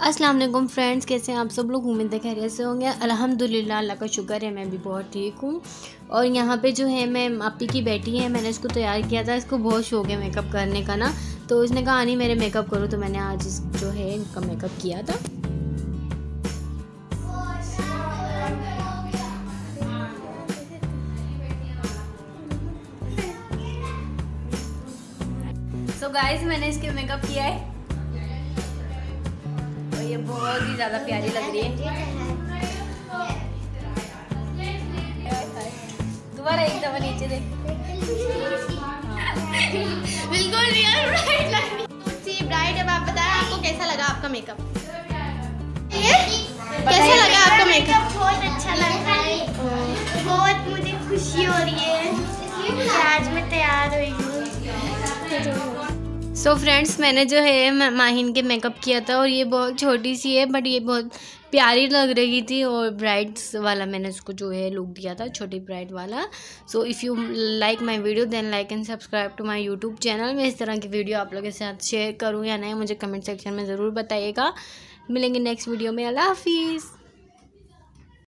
अस्सलाम वालेकुम फ्रेंड्स, कैसे हैं आप सब लोग? उम्मीद है खैरियत से होंगे। अल्हम्दुलिल्लाह, अल्लाह का शुक्र है, मैं भी बहुत ठीक हूँ। और यहाँ पे जो है, मैं आपी की बेटी है, मैंने इसको तैयार किया था। इसको बहुत शौक है मेकअप करने का ना। तो उसने कहा नहीं मेरे मेकअप करो। तो मैंने आज जो है, इनका मेकअप किया था। सो so गाइस मैंने इसके मेकअप किया है। ये बहुत ही ज़्यादा प्यारी लग रही है। दोबारा एक दफ़ा नीचे दे बिल्कुल रियल ब्राइड ब्राइड अब आप बताएँ आपको कैसा लगा आपका मेकअप कैसा लगा आपका मेकअप बहुत अच्छा लग रहा है। बहुत मुझे खुशी हो रही है। आज मैं तैयार हुई हूँ। सो so फ्रेंड्स मैंने जो है माहिन के मेकअप किया था और ये बहुत छोटी सी है बट ये बहुत प्यारी लग रही थी और ब्राइड्स वाला मैंने उसको जो है लुक दिया था, छोटी ब्राइड वाला। So if you like my video then like and subscribe to my YouTube channel मैं इस तरह की वीडियो आप लोगों के साथ शेयर करूँ या नहीं, मुझे कमेंट सेक्शन में ज़रूर बताइएगा। मिलेंगे नेक्स्ट वीडियो में। अल्लाह हाफिज़।